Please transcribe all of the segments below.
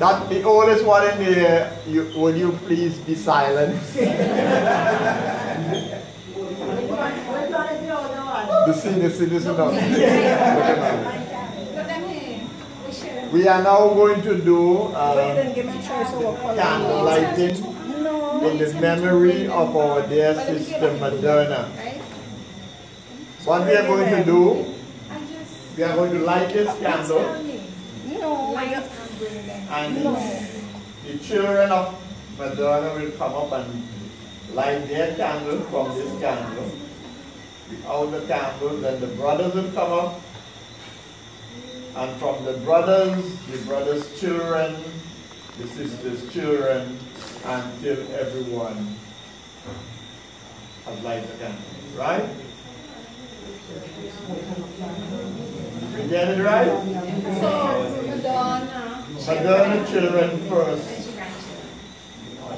That the oldest one in there, you, would you please be silent? the senior citizen of We are now going to do uh, candle lighting in the memory of our dear sister Maderna. What we are going to do, we are going to light this candle and the children of Maderna will come up and light their candle from this candle. Without the candle, then the brothers will come up. And from the brothers, the brothers' children, the sisters' children, until everyone has lighted the candle. Right? We get it right? So, Maderna. Maderna children first.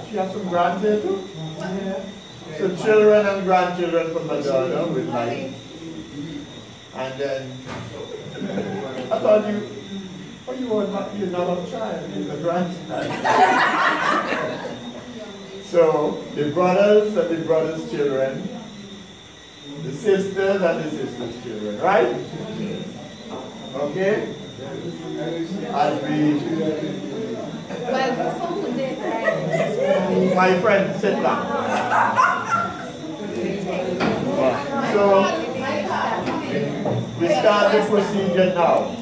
She has some grandchildren too? So children and grandchildren from Maderna with light. And then, I thought you, oh, you were not, you're not a child, you're a grandchild. so, the brothers and the brothers' children, the sisters and the sisters' children, right? Okay? As we... My friend, sit down. So, we start the procedure now.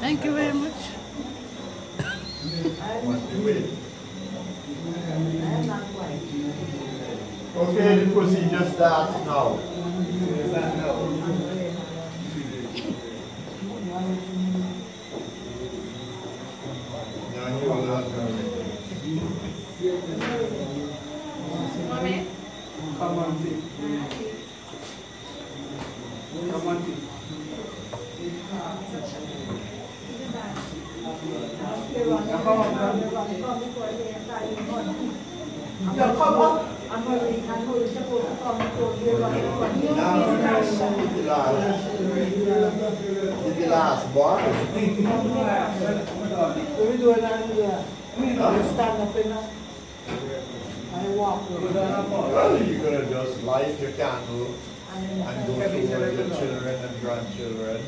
Thank you very much. Okay, the procedure starts now. Mommy? Come on, see. Uh, stand up in a, walk. You're gonna just light your candle and go towards the children and grandchildren.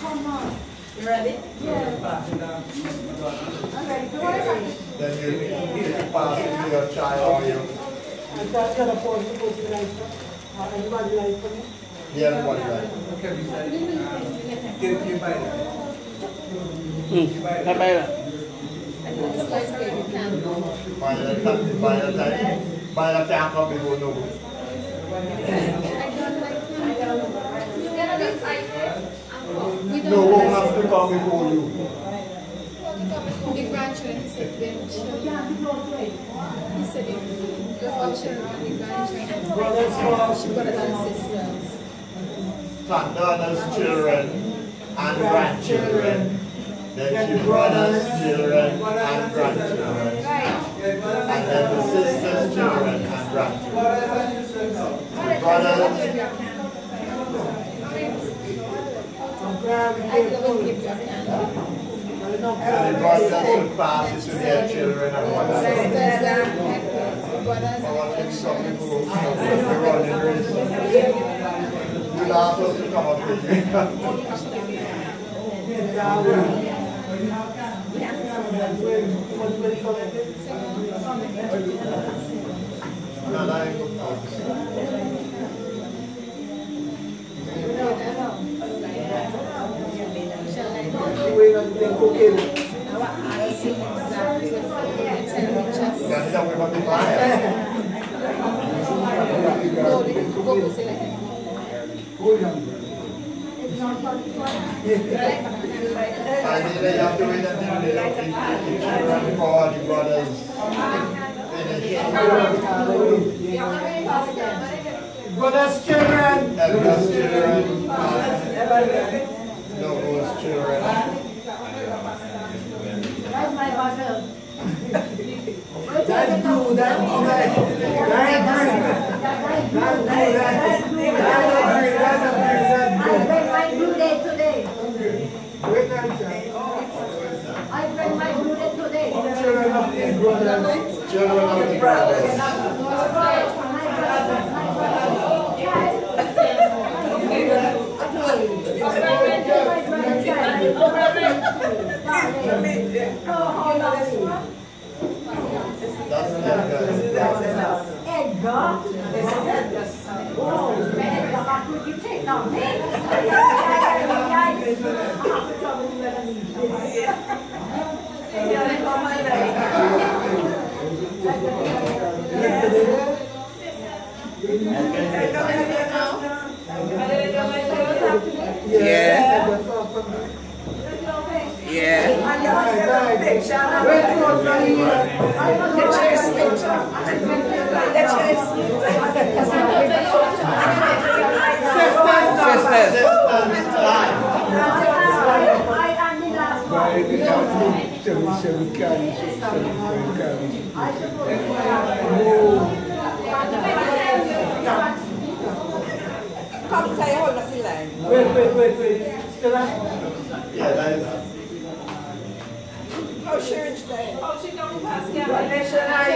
Come on. You ready? Yeah. Okay, do Then you need to pass it to your child or your... And just going to force you to like uh, anybody like for me? Yeah, everybody like. Okay, we said, uh, give, give by that. Bye-bye. Bye-bye. Bye-bye. I come no one. To come before you. Brothers, brothers and sisters. Granddaughters, children, and grandchildren. Then your brothers, children, and grandchildren. And then the sisters pass it to children and before the running race. You'll us come up with chest? You gotta tell me about the fire. No, they can go to select. Go young. I mean, they have to wait until the, the, the children for the brothers finish. Brothers, children. Eldest children, no, those children. That's blue, that's blue, that's green. That's blue, that's green, that's a green, that's a green, that's blue. my blue day today. Wait and see. I bring my blue day today. Children of the brothers. Children of the brothers. My brother, my brother. That's the guys. Edgar. Oh, Edgar, how could you take on me? Yeah. Yeah. Wait, no, no, Sisters. I am the last one. Come say hold up the line. Wait, wait, wait, wait. Still on? Yeah, that is. Is that?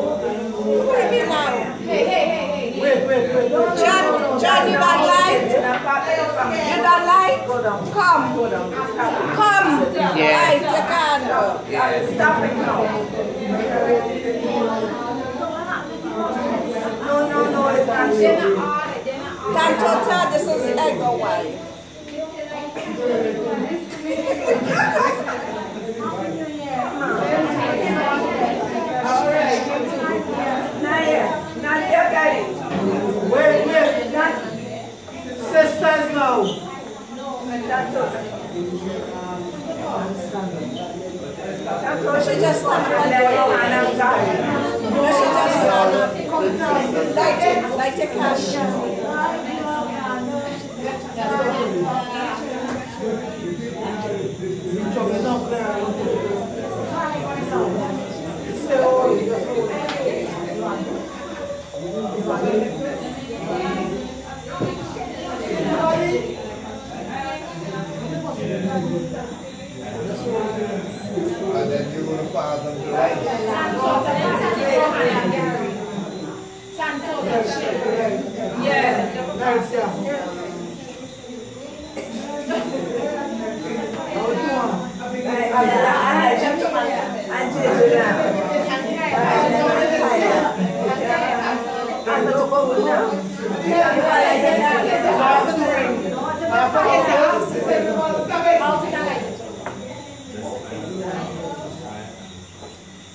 Who are you now? Hey, hey, hey, hey. Wait, wait, wait. John, John, you don't like? You don't like? Come. Come. Light your candle. Yeah. Stop it now. No, no, no, it's not so. Time to tell this is Edgar wife. Wait, light your cash. It's not there. It's still holy, just holy. And then you're gonna pass them to rice. Nice, yeah. How do you want?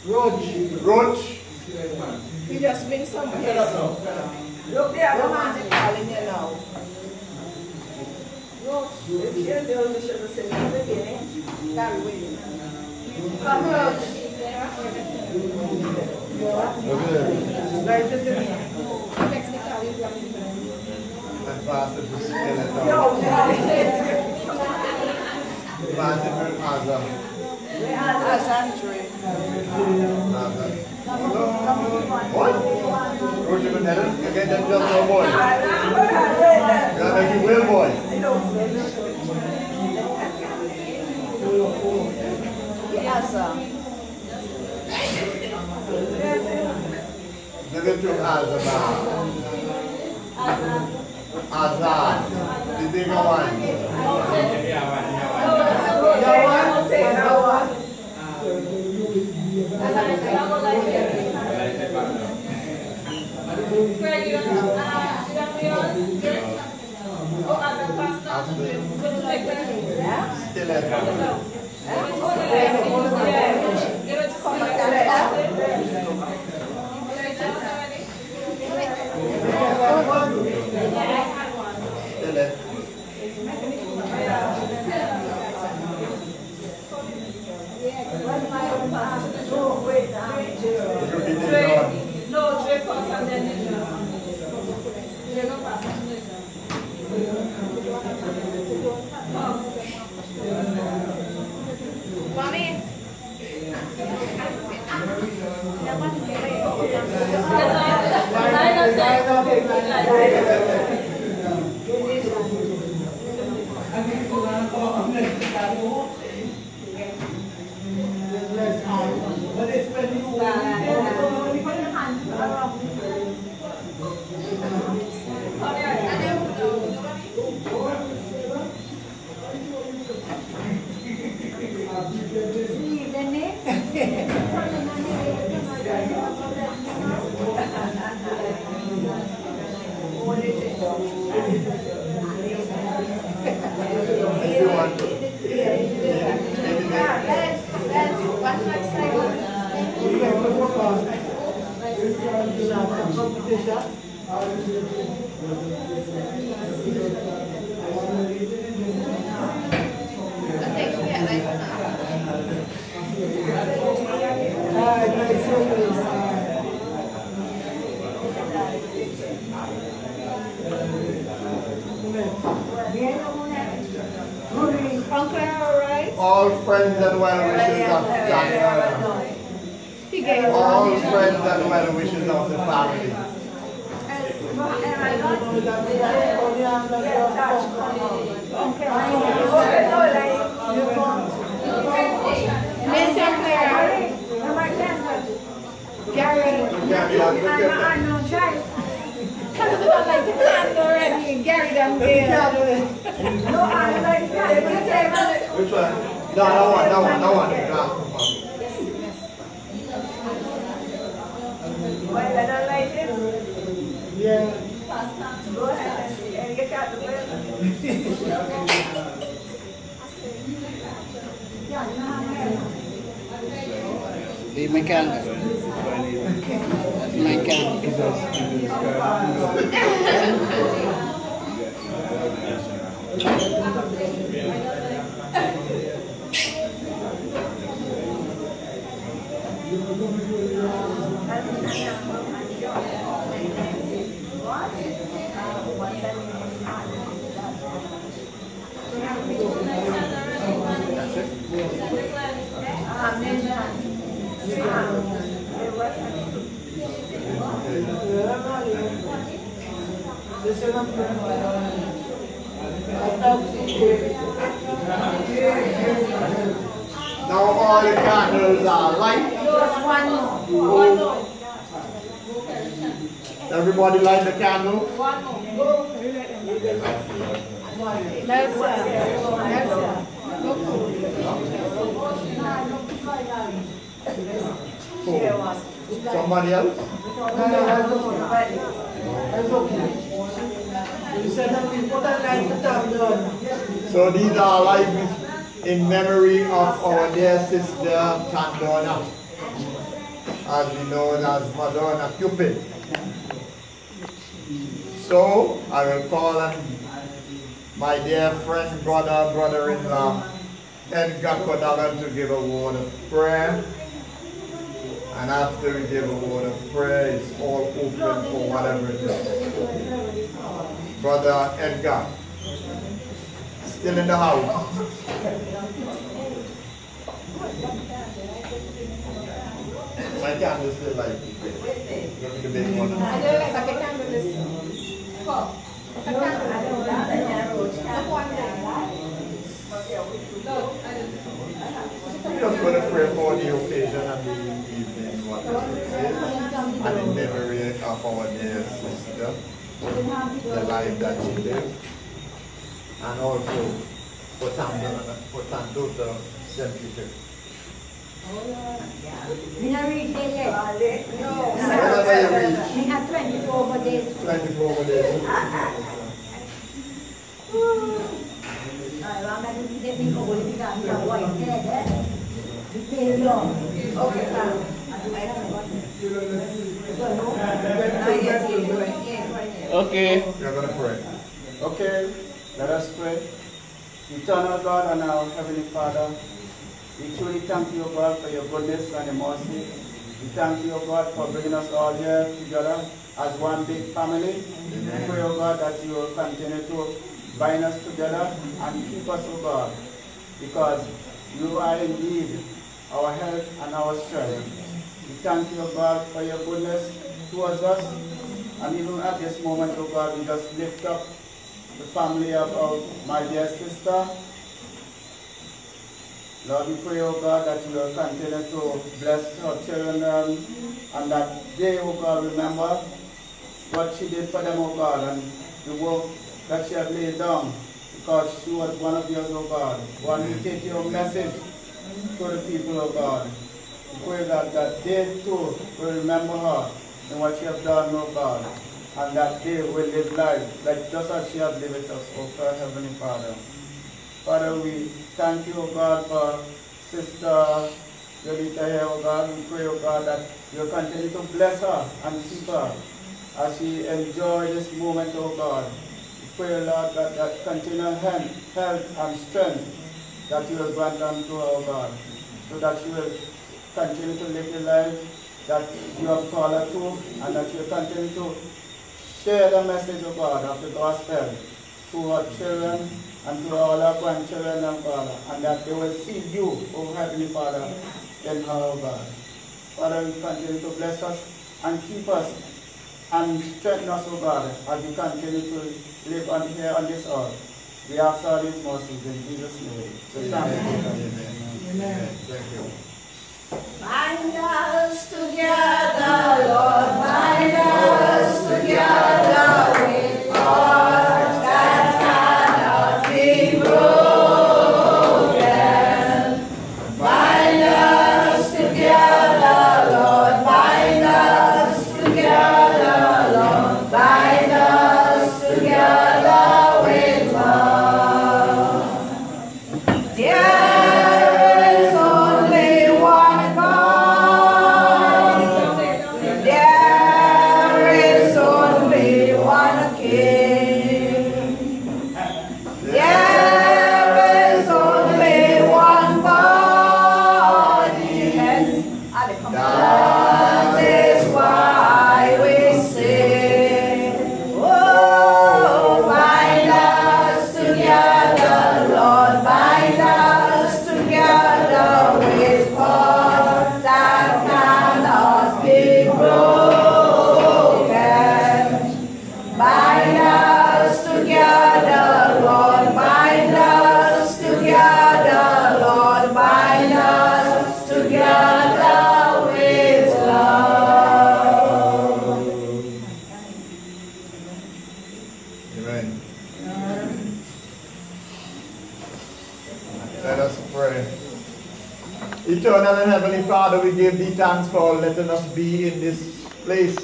Roach. Roach. You just bring some place. Look there, now. If you're the in the beginning, with you. Come, Roach. No, Pass it to Azam. As Andre. Azam. What? Roach, you gonna tell him? You get them just no boy. You gotta make you will boy. Yes, sir. Give it to Azam now. Azar. Didik awan. Jawan. Jawan. Still at home. If you want to. Maybe they- One more side. Okay, yeah, like that. Uncle, all right? All friends and well wishes of gave All friends and well wishes of the family. Miss Sinclair. Gary. Yeah, yeah, look at that. Come to the one like the already. Gary done there. Which one? No, no one, no one, no one. No. Leave my candle. That's my candle. Now all the candles are light. Everybody light the candle. No, sir. No, sir. Who? Somebody else? So these are lights in memory of our dear sister Tandona, as we know as Maderna Cupid. So I will call on my dear friend, brother, brother-in-law, Edgar Kodalan to give a word of prayer. And after we give a word of prayer, it's all open for whatever it is. Brother Edgar, still in the house. My candle still like going just going to pray for the occasion and the evening, what and in memory of our dear sister, the life that she lived, and also for Tando, for Tando the we not reached yet. No. We have 24 more days. 24 more days. Okay. Okay. We are going to pray. Okay. Let us pray. Eternal God and our Heavenly Father, we truly thank you, God, for your goodness and your mercy. We thank you, God, for bringing us all here together as one big family. We pray, O God, that you will continue to bind us together and keep us, O God, because you are indeed our help and our strength. We thank you, God, for your goodness towards us. And even at this moment, O God, we just lift up the family of our, my dear sister. Lord, we pray, oh God, that you will continue to bless her children um, and that they, oh God, remember what she did for them, oh God, and the work that she had laid down because she was one of yours, oh God. One who take your message to the people, oh God. We pray that, that they too will remember her and what she has done, oh God and that they will live life like just as she has lived it O Heavenly Father. Father, we thank you, O God, for Sister Yolita here, O God. We pray, O God, that you continue to bless her and keep her as she enjoy this moment, O God. We pray, Lord, that, that continual health, health and strength that you will grant unto her, O God, so that she will continue to live the life that you have called her to, and that she will continue to share the message of God, of the gospel, to our children and to all our grandchildren and God, and that they will see you, O Heavenly Father, in her, O God. Father, we continue to bless us and keep us and strengthen us, O God, as we continue to live on here on this earth. We ask all these mercies in Jesus' name. We thank you. Amen. Thank you. Bind us together, Lord, bind us together Eternal and Heavenly Father, we give thee thanks for letting us be in this place.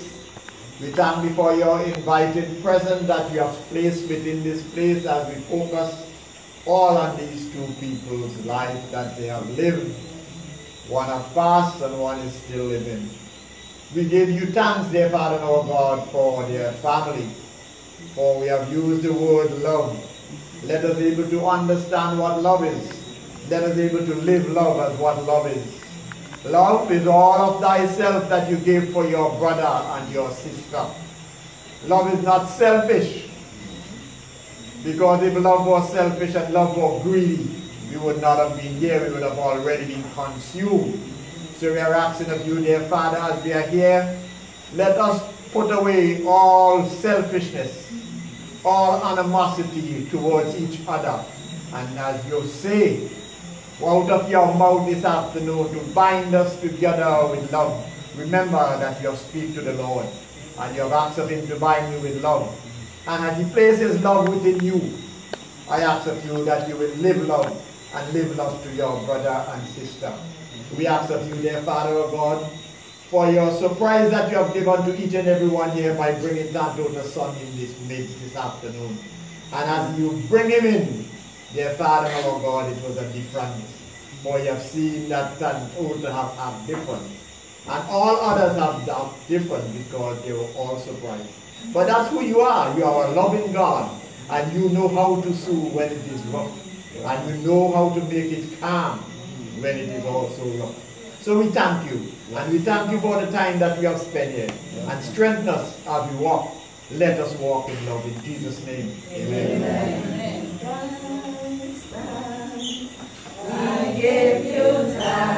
We thank thee for your invited presence that you have placed within this place as we focus all on these two people's life that they have lived. One has passed and one is still living. We give you thanks, dear Father and our God, for their family. For we have used the word love. Let us be able to understand what love is. Let us able to live love as what love is. Love is all of thyself that you give for your brother and your sister. Love is not selfish. Because if love was selfish and love was greedy, we would not have been here. We would have already been consumed. So we are asking of you, dear Father, as we are here, let us put away all selfishness, all animosity towards each other. And as you say, out of your mouth this afternoon to bind us together with love. Remember that you have speak to the Lord and you have asked of him to bind you with love. And as he places love within you, I ask of you that you will live love and live love to your brother and sister. We ask of you, dear Father of God, for your surprise that you have given to each and every one here by bringing that daughter son in this midst this afternoon. And as you bring him in, dear Father, our God, it was a different. For you have seen that that daughter have, have different. And all others have done different because they were all surprised. But that's who you are. You are a loving God. And you know how to soothe when it is rough. And you know how to make it calm when it is also rough. So we thank you. And we thank you for the time that we have spent here. And strengthen us as we walk. Let us walk in love. In Jesus' name. Amen. I give you thanks